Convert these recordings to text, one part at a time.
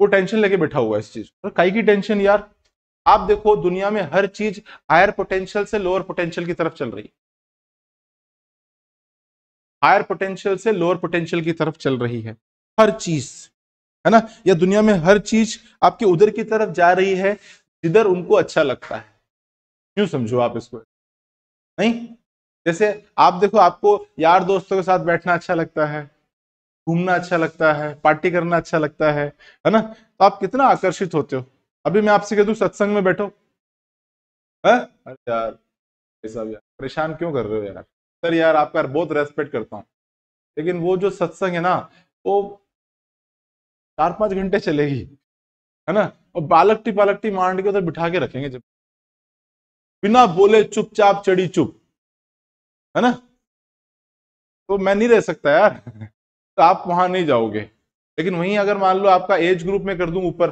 वो टेंशन लेके बैठा हुआ है इस चीज़ और कई की टेंशन यार। आप देखो, दुनिया में हर चीज़ हायर पोटेंशियल से लोअर पोटेंशियल की तरफ़ चल रही है। हायर पोटेंशियल से लोअर पोटेंशियल की तरफ़ चल रही है। हर चीज़, है ना? या दुनिया में हर चीज़ आपके उधर की तरफ़ जा रही है, जिधर उनको अच्छा लगता है। क्यों समझो आप इसको? नहीं? जैसे आप देखो, आपको यार दोस्तों के साथ बैठना अच्छा लगता है। घूमना अच्छा लगता है, पार्टी करना अच्छा लगता है है ना? तो आप कितना आकर्षित होते हो। अभी मैं आपसे कह दू, सत्संग में बैठो। है? अरे यार यार, परेशान क्यों कर रहे हो यार? सर यार, आपका बहुत रेस्पेक्ट करता हूँ। लेकिन वो जो सत्संग है ना, वो चार पाँच घंटे चलेगी, है ना? और बालकटी पालकटी मांड के उधर बिठा के रखेंगे जब। बिना बोले चुपचाप चढ़ी चुप, है ना? तो मैं नहीं रह सकता यार। तो आप वहाँ नहीं जाओगे। लेकिन वहीं अगर मान लो आपका एज ग्रुप में कर दूँ ऊपर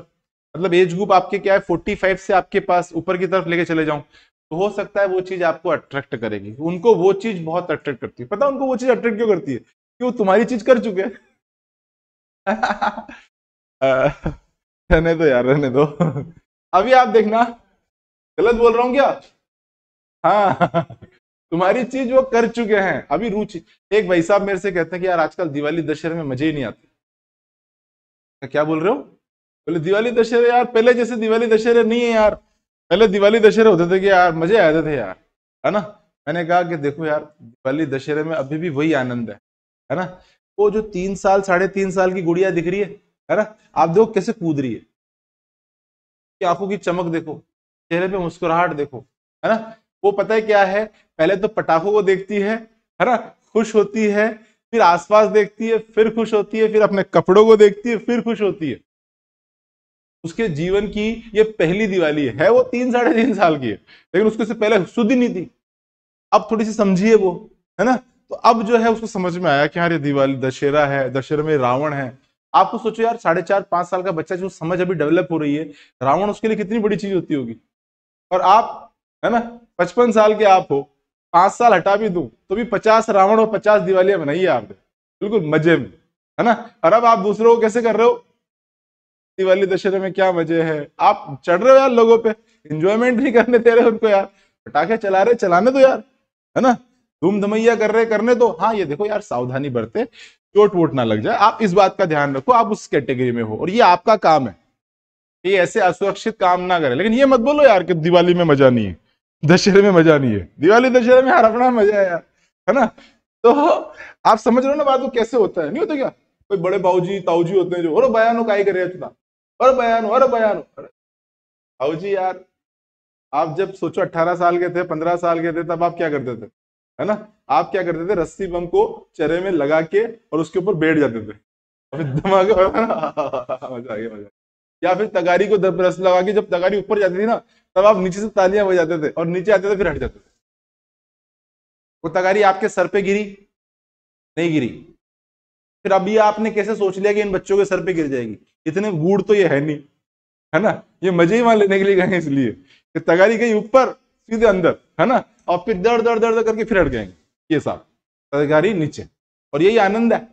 मतलब एज ग्रुप आपके क्या है फोर्टी फाइव से आपके पास ऊपर की तरफ़ लेके चले जाऊँ तो हो सकता है वो चीज़ आपको अट्रैक्ट करेगी। उनको वो चीज़ बहुत अट्रैक्ट करती है। पता उनको वो चीज़ अट्रैक्ट क्यों करती है? क्यों? तुम्हारी चीज़ कर चुके रहने दो यार, रहने दो। अभी आप देखना। गलत बोल रहा हूँ क्या? हाँ। तुम्हारी चीज़ वो कर चुके हैं। अभी रुचि एक भाई साहब मेरे से कहते हैं कि यार आजकल दिवाली दशहरे में मज़े ही नहीं आते। तो क्या बोल रहे हो? बोले, दिवाली दशहरे यार, पहले जैसे दिवाली दशहरे नहीं है यार। पहले दिवाली दशहरे होते थे कि यार मज़े आते थे यार, है ना? मैंने कहा कि देखो यार, दिवाली दशहरे में अभी भी वही आनंद है है ना? वो जो तीन साल, साढ़े तीन साल की गुड़िया दिख रही है है ना? आप देखो कैसे कूद रही है। आँखों की चमक देखो, चेहरे पे मुस्कुराहट देखो, है ना? वो पता है क्या है? पहले तो पटाखों को देखती है है ना? खुश होती है फिर आसपास देखती है फिर खुश होती है फिर अपने कपड़ों को देखती है फिर खुश होती है। उसके जीवन की ये पहली दिवाली है, है वो तीन साढ़े तीन साल की है लेकिन उसके से पहले सुधी नहीं थी। अब थोड़ी सी समझिए वो है ना? तो अब जो है उसको समझ में आया कि यार ये दिवाली दशहरा है दशहरे में रावण है। आपको सोचो यार साढ़े चार पाँच साल का बच्चा जो समझ अभी डेवलप हो रही है रावण उसके लिए कितनी बड़ी चीज़ होती होगी? और आप है ना? पचपन साल के आप हो, पाँच साल हटा भी दू तो भी पचास रावण और पचास दिवालियाँ बनाई है आपने बिल्कुल मज़े में, है ना? और अब आप दूसरों को कैसे कर रहे हो? दिवाली दशहरे में क्या मज़े है? आप चढ़ रहे हो यार लोगों पे इंजॉयमेंट नहीं करने दे रहे उनको यार। पटाखे चला रहे, चलाने दो यार, है ना? धूम धमैया कर रहे, करने दो। हाँ ये देखो यार, सावधानी बरते, चोट वोट ना लग जाए। आप इस बात का ध्यान रखो, आप उस कैटेगरी में हो, और ये आपका काम है। ये ऐसे असुरक्षित काम ना करे। लेकिन ये मत बोलो यार कि दिवाली में मज़ा नहीं है। दशहरे में मज़ा नहीं है। दिवाली दशहरे में हर अपना मज़ा है यार, है ना? तो आप समझ रहे हो ना बात वो कैसे होता है? नहीं होता क्या? कोई बड़े बाबूजी ताऊजी होते हैं जो, अरे बयानो का ही करे चुना अरे बयानो अरे बयानो। अरे यार, आप जब सोचो अट्ठारह साल के थे, पंद्रह साल के थे, तब आप क्या करते थे? है ना? आप क्या करते थे? रस्सी बम को चेहरे में लगा के और उसके ऊपर बैठ जाते थे। दिमाग मज़ा आ गया, मज़ा या फिर तगारी को रस लगा के जब तगारी ऊपर जाती थी ना, तब आप नीचे से तालियाँ बजाते थे और नीचे आते थे फिर हट जाते थे। वो तगारी आपके सर पे गिरी, नहीं गिरी। फिर अभी आपने कैसे सोच लिया कि इन बच्चों के सर पे गिर जाएगी? इतने बूढ़ तो ये है नहीं, है ना? ये मज़े ही वहाँ लेने के लिए गए इसलिए कि तगारी गई ऊपर, सीधे अंदर, है ना? और फिर दर्द दर्द दर्द करके फिर हट जाएँगे ये साहब तगारी नीचे। और यही आनंद है।